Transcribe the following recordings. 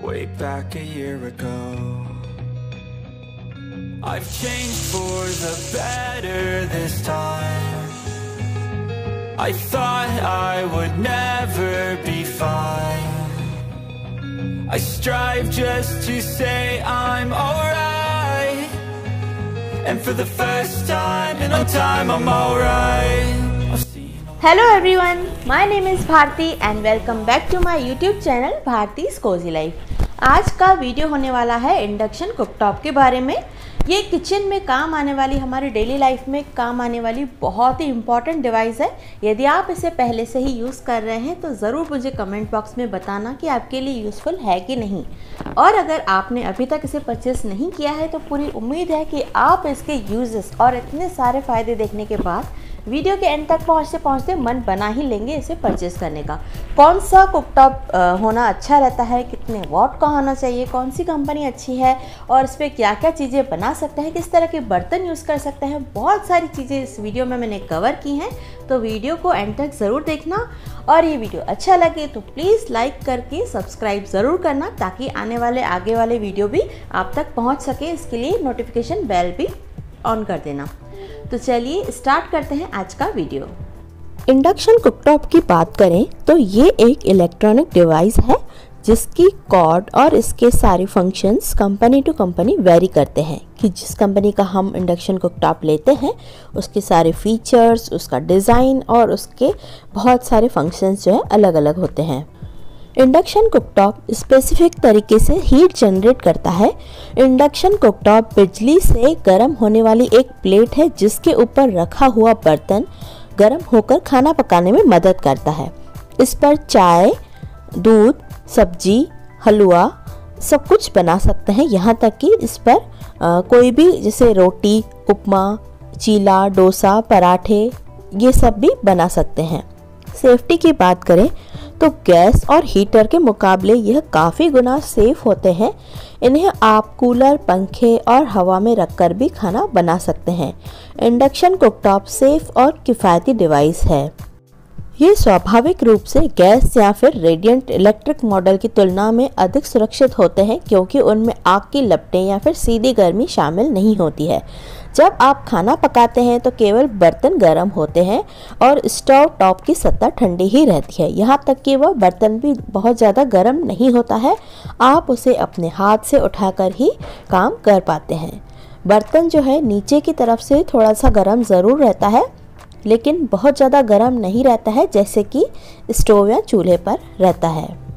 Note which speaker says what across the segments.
Speaker 1: way back a year ago. I've changed for the better this time. I thought I would never be fine. I strive just to say I'm alright. And for the first time in a time, I'm alright.
Speaker 2: Hello everyone my name is Bharti and welcome back to my YouTube channel Bharti cozy life आज का video होने वाला है induction cooktop के बारे में। ये kitchen में काम आने वाली, हमारी डेली लाइफ में काम आने वाली बहुत ही इंपॉर्टेंट डिवाइस है। यदि आप इसे पहले से ही यूज़ कर रहे हैं तो ज़रूर मुझे कमेंट बॉक्स में बताना कि आपके लिए यूज़फुल है कि नहीं। और अगर आपने अभी तक इसे परचेस नहीं किया है तो पूरी उम्मीद है कि आप इसके यूजेस और इतने सारे फ़ायदे देखने के बाद वीडियो के एंड तक पहुँचते पहुँचते मन बना ही लेंगे इसे परचेस करने का। कौन सा कुकटॉप होना अच्छा रहता है? कितने वॉट का होना चाहिए? कौन सी कंपनी अच्छी है? और इस पर क्या क्या चीज़ें बना सकते हैं? किस तरह के बर्तन यूज़ कर सकते हैं? बहुत सारी चीज़ें इस वीडियो में मैंने कवर की हैं तो वीडियो को एंड तक ज़रूर देखना। और ये वीडियो अच्छा लगे तो प्लीज़ लाइक करके सब्सक्राइब ज़रूर करना, ताकि आने वाले, आगे वाले वीडियो भी आप तक पहुँच सके। इसके लिए नोटिफिकेशन बेल भी ऑन कर देना। तो चलिए स्टार्ट करते हैं आज का वीडियो इंडक्शन कुकटॉप की बात करें तो ये एक इलेक्ट्रॉनिक डिवाइस है, जिसकी कॉर्ड और इसके सारे functions company to company vary करते हैं कि जिस कंपनी का हम इंडक्शन कुकटॉप लेते हैं, उसके सारे फीचर्स उसका डिज़ाइन और उसके बहुत सारे फ़ंक्शंस जो है अलग अलग होते हैं। इंडक्शन कुकटॉप स्पेसिफिक तरीके से हीट जनरेट करता है। इंडक्शन कुकटॉप बिजली से गर्म होने वाली एक प्लेट है जिसके ऊपर रखा हुआ बर्तन गर्म होकर खाना पकाने में मदद करता है। इस पर चाय दूध सब्ज़ी हलवा सब कुछ बना सकते हैं। यहाँ तक कि इस पर आ, कोई भी जैसे रोटी उपमा चीला डोसा पराठे ये सब भी बना सकते हैं। सेफ्टी की बात करें तो गैस और हीटर के मुकाबले यह काफ़ी गुना सेफ़ होते हैं। इन्हें आप कूलर, पंखे और हवा में रखकर भी खाना बना सकते हैं। इंडक्शन कुकटॉप सेफ़ और किफ़ायती डिवाइस है। ये स्वाभाविक रूप से गैस या फिर रेडियंट इलेक्ट्रिक मॉडल की तुलना में अधिक सुरक्षित होते हैं, क्योंकि उनमें आग की लपटें या फिर सीधी गर्मी शामिल नहीं होती है। जब आप खाना पकाते हैं तो केवल बर्तन गर्म होते हैं और स्टोव टॉप की सतह ठंडी ही रहती है। यहाँ तक कि वह बर्तन भी बहुत ज़्यादा गर्म नहीं होता है। आप उसे अपने हाथ से उठाकर ही काम कर पाते हैं। बर्तन जो है, नीचे की तरफ़ से थोड़ा सा गर्म ज़रूर रहता है, लेकिन बहुत ज़्यादा गर्म नहीं रहता है, जैसे कि स्टोव या चूल्हे पर रहता है।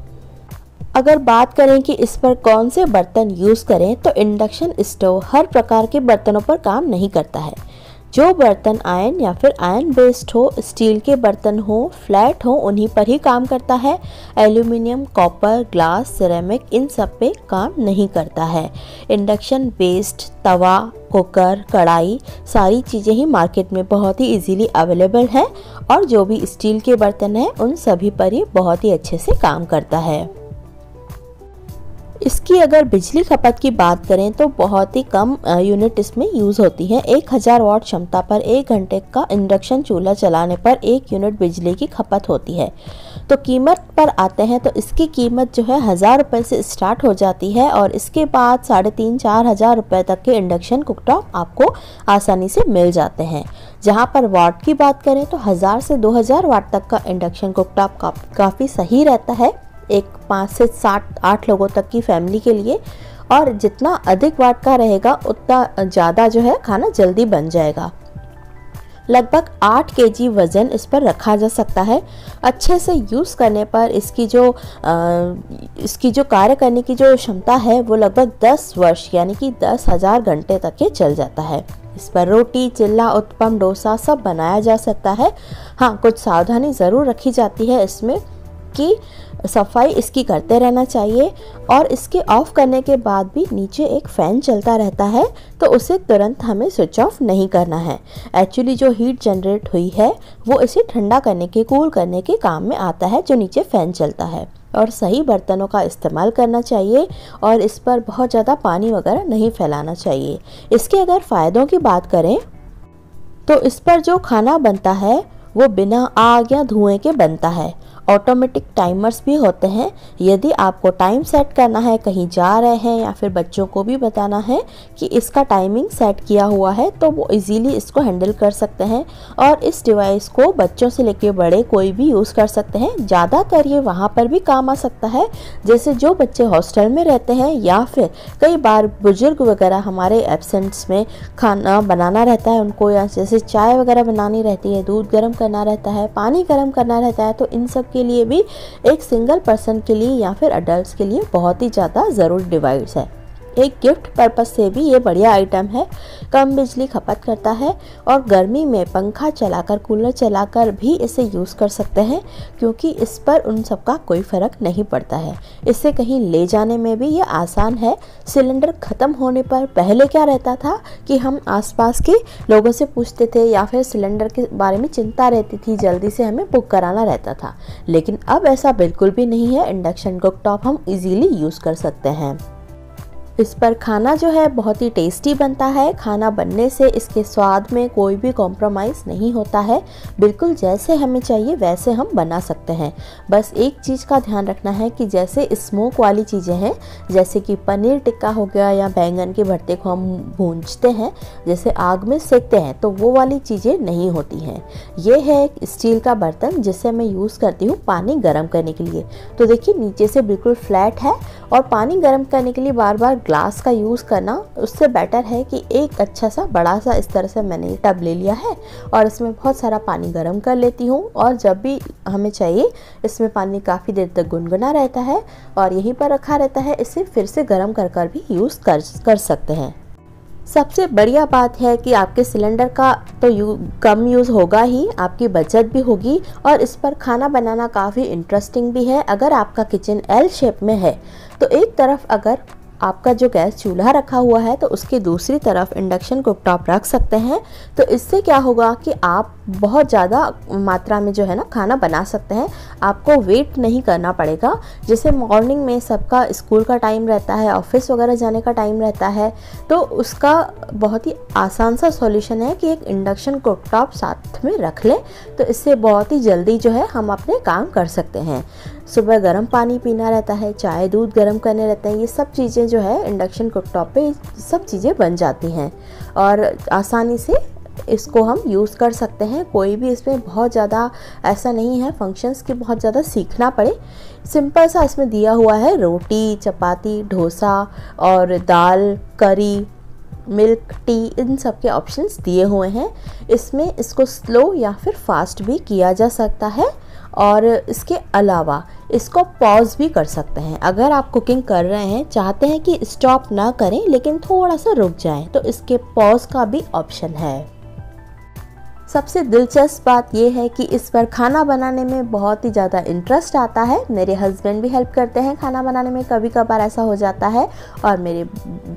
Speaker 2: अगर बात करें कि इस पर कौन से बर्तन यूज़ करें तो इंडक्शन स्टोव हर प्रकार के बर्तनों पर काम नहीं करता है। जो बर्तन आयन या फिर आयन बेस्ड हो, स्टील के बर्तन हो, फ्लैट हो, उन्हीं पर ही काम करता है। एल्यूमिनियम, कॉपर, ग्लास, सिरेमिक, इन सब पे काम नहीं करता है। इंडक्शन बेस्ड तवा, कुकर, कढ़ाई, सारी चीज़ें ही मार्केट में बहुत ही इजीली अवेलेबल है और जो भी स्टील के बर्तन हैं, उन सभी पर ही बहुत ही अच्छे से काम करता है। इसकी अगर बिजली खपत की बात करें तो बहुत ही कम यूनिट इसमें यूज़ होती है। एक हज़ार वाट क्षमता पर एक घंटे का इंडक्शन चूल्हा चलाने पर एक यूनिट बिजली की खपत होती है। तो कीमत पर आते हैं तो इसकी कीमत जो है हज़ार रुपये से स्टार्ट हो जाती है और इसके बाद साढ़े तीन, चार हज़ार रुपये तक के इंडक्शन कुकटॉप आपको आसानी से मिल जाते हैं। जहाँ पर वाट की बात करें तो हज़ार से दो हज़ार वाट तक का इंडक्शन कुकटॉप काफ़ी सही रहता है। एक पाँच से सात आठ लोगों तक की फैमिली के लिए। और जितना अधिक वाट का रहेगा उतना ज़्यादा जो है खाना जल्दी बन जाएगा। लगभग आठ के वज़न इस पर रखा जा सकता है। अच्छे से यूज़ करने पर इसकी जो आ, इसकी जो कार्य करने की जो क्षमता है वो लगभग दस वर्ष यानी कि दस हज़ार घंटे तक ये चल जाता है। इस पर रोटी चिल्ला उत्पम डोसा सब बनाया जा सकता है। हाँ कुछ सावधानी ज़रूर रखी जाती है इसमें। कि सफ़ाई इसकी करते रहना चाहिए और इसके ऑफ़ करने के बाद भी नीचे एक फ़ैन चलता रहता है तो उसे तुरंत हमें स्विच ऑफ़ नहीं करना है। एक्चुअली जो हीट जनरेट हुई है, वो इसे ठंडा करने के कूल करने के काम में आता है, जो नीचे फ़ैन चलता है। और सही बर्तनों का इस्तेमाल करना चाहिए और इस पर बहुत ज़्यादा पानी वगैरह नहीं फैलाना चाहिए। इसके अगर फ़ायदों की बात करें तो इस पर जो खाना बनता है, वो बिना आग या धुएँ के बनता है। ऑटोमेटिक टाइमर्स भी होते हैं। यदि आपको टाइम सेट करना है, कहीं जा रहे हैं या फिर बच्चों को भी बताना है कि इसका टाइमिंग सेट किया हुआ है तो वो इजीली इसको हैंडल कर सकते हैं और इस डिवाइस को बच्चों से लेके बड़े कोई भी यूज़ कर सकते हैं। ज़्यादातर ये वहाँ पर भी काम आ सकता है। जैसे जो बच्चे हॉस्टल में रहते हैं या फिर कई बार बुज़ुर्ग वगैरह हमारे एबसेंट्स में खाना बनाना रहता है उनको या जैसे चाय वगैरह बनानी रहती है, दूध गर्म करना रहता है, पानी गर्म करना रहता है तो इन सब के लिए भी एक सिंगल पर्सन के लिए या फिर अडल्ट के लिए बहुत ही ज़्यादा ज़रूरी डिवाइस है। एक गिफ्ट पर्पज़ से भी ये बढ़िया आइटम है। कम बिजली खपत करता है और गर्मी में पंखा चलाकर कूलर चलाकर भी इसे यूज़ कर सकते हैं, क्योंकि इस पर उन सब का कोई फ़र्क नहीं पड़ता है। इसे कहीं ले जाने में भी ये आसान है। सिलेंडर ख़त्म होने पर पहले क्या रहता था कि हम आसपास के लोगों से पूछते थे या फिर सिलेंडर के बारे में चिंता रहती थी, जल्दी से हमें बुक कराना रहता था। लेकिन अब ऐसा बिल्कुल भी नहीं है। इंडक्शन कुकटॉप हम इजीली यूज़ कर सकते हैं। इस पर खाना जो है बहुत ही टेस्टी बनता है। खाना बनने से इसके स्वाद में कोई भी कॉम्प्रोमाइज़ नहीं होता है। बिल्कुल जैसे हमें चाहिए वैसे हम बना सकते हैं। बस एक चीज़ का ध्यान रखना है कि जैसे स्मोक वाली चीज़ें हैं, जैसे कि पनीर टिक्का हो गया या बैंगन के भरते को हम भूंजते हैं, जैसे आग में सेकते हैं तो वो वाली चीज़ें नहीं होती हैं। ये है एक स्टील का बर्तन जिसे मैं यूज़ करती हूँ पानी गर्म करने के लिए। तो देखिए, नीचे से बिल्कुल फ्लैट है और पानी गर्म करने के लिए बार बार ग्लास का यूज़ करना, उससे बेटर है कि एक अच्छा सा, बड़ा सा इस तरह से मैंने ये टब ले लिया है और इसमें बहुत सारा पानी गर्म कर लेती हूँ और जब भी हमें चाहिए, इसमें पानी काफ़ी देर तक गुनगुना रहता है और यहीं पर रखा रहता है, इसे फिर से गर्म कर कर भी यूज़ कर कर सकते हैं। सबसे बढ़िया बात है कि आपके सिलेंडर का तो यू, कम यूज़ होगा ही, आपकी बचत भी होगी और इस पर खाना बनाना काफ़ी इंटरेस्टिंग भी है। अगर आपका किचन एल शेप में है तो एक तरफ़ अगर आपका जो गैस चूल्हा रखा हुआ है तो उसकी दूसरी तरफ़ इंडक्शन कुकटॉप रख सकते हैं। तो इससे क्या होगा कि आप बहुत ज़्यादा मात्रा में जो है ना खाना बना सकते हैं। आपको वेट नहीं करना पड़ेगा। जैसे मॉर्निंग में सबका स्कूल का टाइम रहता है ऑफ़िस वगैरह जाने का टाइम रहता है तो उसका बहुत ही आसान सा सॉल्यूशन है कि एक इंडक्शन कुकटॉप साथ में रख लें। तो इससे बहुत ही जल्दी जो है हम अपने काम कर सकते हैं। सुबह गर्म पानी पीना रहता है, चाय दूध गर्म करने रहते हैं, ये सब चीज़ें जो है इंडक्शन कुकटॉप पे सब चीज़ें बन जाती हैं। और आसानी से इसको हम यूज़ कर सकते हैं। कोई भी इसमें बहुत ज़्यादा ऐसा नहीं है फ़ंक्शंस की बहुत ज़्यादा सीखना पड़े। सिंपल सा इसमें दिया हुआ है, रोटी, चपाती, डोसा और दाल, करी मिल्क टी इन सब के ऑप्शंस दिए हुए हैं। इसमें इसको स्लो या फिर फास्ट भी किया जा सकता है। और इसके अलावा इसको पॉज भी कर सकते हैं। अगर आप कुकिंग कर रहे हैं, चाहते हैं कि स्टॉप ना करें, लेकिन थोड़ा सा रुक जाएँ तो इसके पॉज का भी ऑप्शन है। सबसे दिलचस्प बात यह है कि इस पर खाना बनाने में बहुत ही ज़्यादा इंटरेस्ट आता है। मेरे हस्बैंड भी हेल्प करते हैं खाना बनाने में कभी कभार ऐसा हो जाता है। और मेरे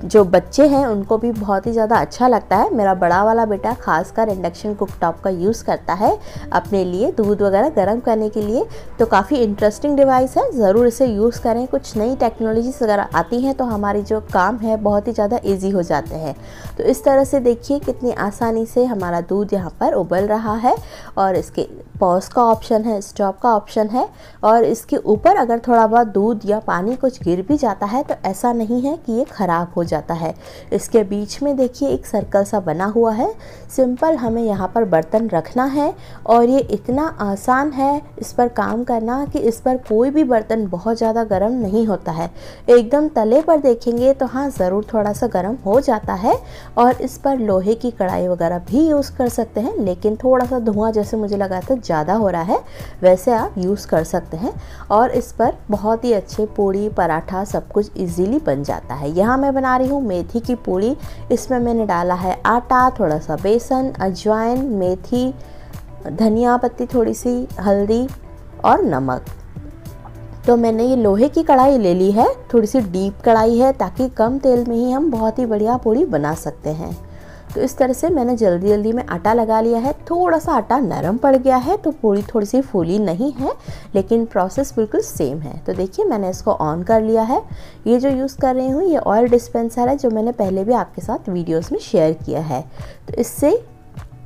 Speaker 2: जो बच्चे हैं, उनको भी बहुत ही ज़्यादा अच्छा लगता है। मेरा बड़ा वाला बेटा खासकर इंडक्शन कुकटॉप का यूज़ करता है अपने लिए, दूध वगैरह गर्म करने के लिए। तो काफ़ी इंटरेस्टिंग डिवाइस है। ज़रूर इसे यूज़ करें। कुछ नई टेक्नोलॉजीज़ अगर आती हैं तो हमारी जो काम है, बहुत ही ज़्यादा ईजी हो जाते हैं। तो इस तरह से देखिए कितनी आसानी से हमारा दूध यहाँ पर उबल रहा है और इसके पॉज का ऑप्शन है स्टॉप का ऑप्शन है और इसके ऊपर अगर थोड़ा बहुत दूध या पानी कुछ गिर भी जाता है तो ऐसा नहीं है कि ये ख़राब हो जाता है। इसके बीच में देखिए एक सर्कल सा बना हुआ है। सिंपल हमें यहाँ पर बर्तन रखना है और ये इतना आसान है इस पर काम करना कि इस पर कोई भी बर्तन बहुत ज़्यादा गर्म नहीं होता है। एकदम तले पर देखेंगे तो हाँ ज़रूर थोड़ा सा गर्म हो जाता है और इस पर लोहे की कढ़ाई वगैरह भी यूज़ कर सकते हैं, लेकिन थोड़ा सा धुआँ जैसे मुझे लगा था ज़्यादा हो रहा है, वैसे आप यूज़ कर सकते हैं और इस पर बहुत ही अच्छे पूड़ी, पराठा सब कुछ इजीली बन जाता है। यहाँ मैं बना रही हूँ मेथी की पूड़ी। इसमें मैंने डाला है आटा थोड़ा सा बेसन, अजवाइन, मेथी, धनिया पत्ती थोड़ी सी हल्दी और नमक। तो मैंने ये लोहे की कढ़ाई ले ली है थोड़ी सी डीप कढ़ाई है ताकि कम तेल में ही हम बहुत ही बढ़िया पूड़ी बना सकते हैं। तो इस तरह से मैंने जल्दी जल्दी में आटा लगा लिया है। थोड़ा सा आटा नरम पड़ गया है तो पूरी थोड़ी सी फूली नहीं है, लेकिन प्रोसेस बिल्कुल सेम है। तो देखिए, मैंने इसको ऑन कर लिया है। ये जो यूज़ कर रही हूँ, ये ऑयल डिस्पेंसर है, जो मैंने पहले भी आपके साथ वीडियोज़ में शेयर किया है। तो इससे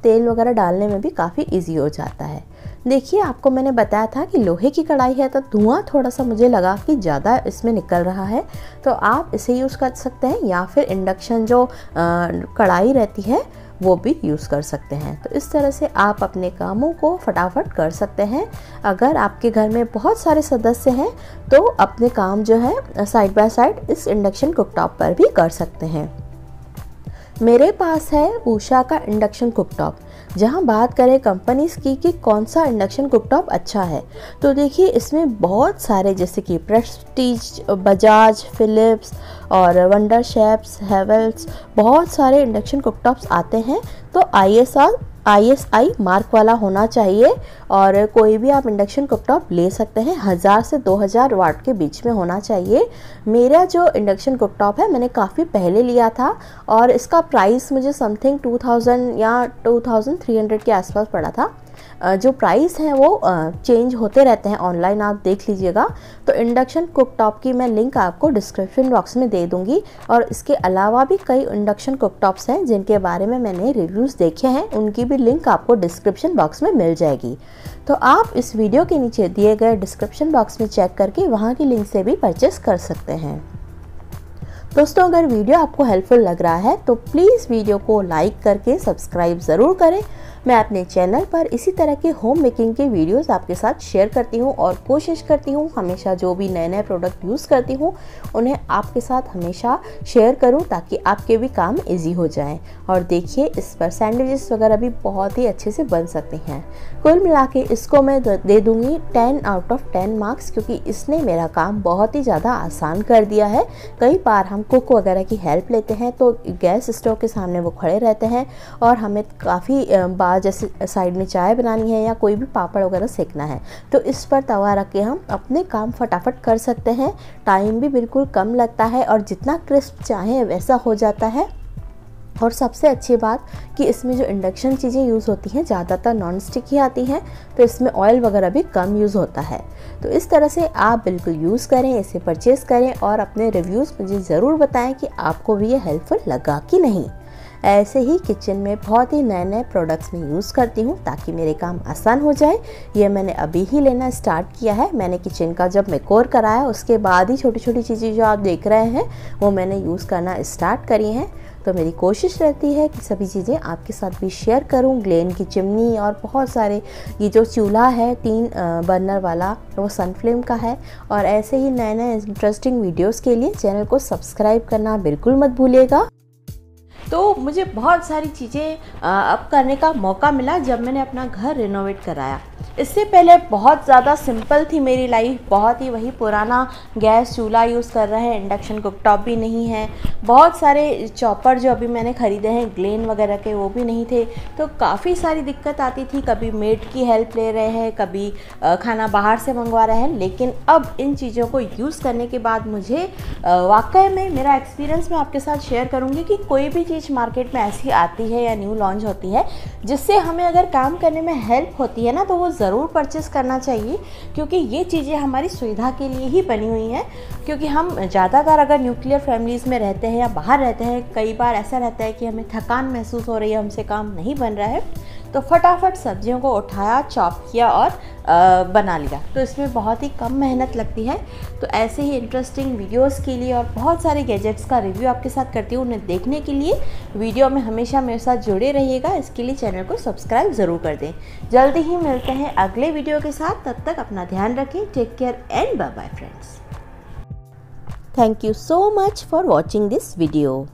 Speaker 2: तेल वगैरह डालने में भी काफ़ी ईजी हो जाता है। देखिए, आपको मैंने बताया था कि लोहे की कढ़ाई है तो धुआँ थोड़ा सा मुझे लगा कि ज़्यादा इसमें निकल रहा है। तो आप इसे यूज़ कर सकते हैं, या फिर इंडक्शन जो कढ़ाई रहती है, वो भी यूज़ कर सकते हैं। तो इस तरह से आप अपने कामों को फटाफट कर सकते हैं। अगर आपके घर में बहुत सारे सदस्य हैं तो अपने काम जो है, साइड बाय साइड इस इंडक्शन कुकटॉप पर भी कर सकते हैं। मेरे पास है ऊषा का इंडक्शन कुकटॉप। जहाँ बात करें कंपनीज़ की कि कौन सा इंडक्शन कुकटॉप अच्छा है। तो देखिए, इसमें बहुत सारे जैसे कि प्रेस्टीज बजाज फिलिप्स और वंडर शेप्स हेवल्स बहुत सारे इंडक्शन कुकटॉप्स आते हैं। तो I S R ISI mark वाला होना चाहिए और कोई भी आप इंडक्शन कुकटॉप ले सकते हैं। हज़ार से दो हज़ार वाट के बीच में होना चाहिए। मेरा जो इंडक्शन कुकटॉप है, मैंने काफ़ी पहले लिया था और इसका प्राइस मुझे समथिंग टू थाउज़ेंड या टू थाउज़ेंड थ्री हंड्रेड के आसपास पड़ा था। जो प्राइस हैं वो चेंज होते रहते हैं ऑनलाइन आप देख लीजिएगा। तो इंडक्शन कुकटॉप की मैं लिंक आपको डिस्क्रिप्शन बॉक्स में दे दूँगी। और इसके अलावा भी कई इंडक्शन कुकटॉप्स हैं, जिनके बारे में मैंने रिव्यूज़ देखे हैं। उनकी भी लिंक आपको डिस्क्रिप्शन बॉक्स में मिल जाएगी। तो आप इस वीडियो के नीचे दिए गए डिस्क्रिप्शन बॉक्स में चेक करके वहाँ की लिंक से भी परचेस कर सकते हैं। दोस्तों, अगर वीडियो आपको हेल्पफुल लग रहा है तो प्लीज़ वीडियो को लाइक करके सब्सक्राइब ज़रूर करें। मैं अपने चैनल पर इसी तरह के होम मेकिंग के वीडियोस आपके साथ शेयर करती हूँ और कोशिश करती हूँ, हमेशा जो भी नए नए प्रोडक्ट यूज़ करती हूँ, उन्हें आपके साथ हमेशा शेयर करूँ ताकि आपके भी काम ईजी हो जाए। और देखिए, इस पर सैंडविचेस वगैरह भी बहुत ही अच्छे से बन सकते हैं। कुल मिला के इसको मैं दे दूँगी ten out of ten marks क्योंकि इसने मेरा काम बहुत ही ज़्यादा आसान कर दिया है। कई बार हम कुक वगैरह की हेल्प लेते हैं तो गैस स्टोव के सामने वो खड़े रहते हैं और हमें काफ़ी बाद जैसे साइड में चाय बनानी है या कोई भी पापड़ वगैरह सेकना है। तो इस पर तवा रख के हम अपने काम फटाफट कर सकते हैं। टाइम भी बिल्कुल कम लगता है और जितना क्रिस्प चाहें वैसा हो जाता है। और सबसे अच्छी बात कि इसमें जो इंडक्शन चीज़ें यूज़ होती हैं, ज़्यादातर नॉन स्टिक ही आती हैं तो इसमें ऑयल वगैरह भी कम यूज़ होता है। तो इस तरह से आप बिल्कुल यूज़ करें, इसे परचेज़ करें और अपने रिव्यूज़ मुझे ज़रूर बताएँ कि आपको भी ये हेल्पफुल लगा कि नहीं। ऐसे ही किचन में बहुत ही नए नए प्रोडक्ट्स में यूज़ करती हूँ ताकि मेरे काम आसान हो जाए। ये मैंने अभी ही लेना स्टार्ट किया है। मैंने किचन का जब मेकोर कराया, उसके बाद ही छोटी छोटी चीज़ें जो आप देख रहे हैं, वो मैंने यूज़ करना स्टार्ट करी हैं। तो मेरी कोशिश रहती है कि सभी चीज़ें आपके साथ भी शेयर करूँ। ग्लेन की चिमनी और बहुत सारे, ये जो चूल्हा है, तीन बर्नर वाला, वो सनफ्लेम का है। और ऐसे ही नए नए इंटरेस्टिंग वीडियोस के लिए चैनल को सब्सक्राइब करना बिल्कुल मत भूलिएगा। तो मुझे बहुत सारी चीज़ें अब करने का मौका मिला जब मैंने अपना घर रिनोवेट कराया। इससे पहले बहुत ज़्यादा सिंपल थी मेरी लाइफ बहुत ही वही पुराना गैस चूल्हा यूज़ कर रहे हैं इंडक्शन कुकटॉप भी नहीं है। बहुत सारे चॉपर जो अभी मैंने ख़रीदे हैं ग्लेन वगैरह के, वो भी नहीं थे। तो काफ़ी सारी दिक्कत आती थी, कभी मेड की हेल्प ले रहे हैं, कभी खाना बाहर से मंगवा रहे हैं। लेकिन अब इन चीज़ों को यूज़ करने के बाद मुझे वाकई में मेरा एक्सपीरियंस मैं आपके साथ शेयर करूँगी कि कोई भी चीज़ मार्केट में ऐसी आती है या न्यू लॉन्च होती है, जिससे हमें अगर काम करने में हेल्प होती है ना तो वो ज़रूर परचेस करना चाहिए, क्योंकि ये चीज़ें हमारी सुविधा के लिए ही बनी हुई हैं। क्योंकि हम ज़्यादातर अगर न्यूक्लियर फैमिलीज़ में रहते हैं या बाहर रहते हैं, कई बार ऐसा रहता है कि हमें थकान महसूस हो रही है, हमसे काम नहीं बन रहा है। तो फटाफट सब्जियों को उठाया चॉप किया और आ, बना लिया। तो इसमें बहुत ही कम मेहनत लगती है। तो ऐसे ही इंटरेस्टिंग वीडियोस के लिए और बहुत सारे गैजेट्स का रिव्यू आपके साथ करती हूँ उन्हें देखने के लिए। वीडियो में हमेशा मेरे साथ जुड़े रहिएगा। इसके लिए चैनल को सब्सक्राइब ज़रूर कर दें। जल्दी ही मिलते हैं अगले वीडियो के साथ। तब तक अपना ध्यान रखें। Take care and bye bye friends thank you so much for watching this video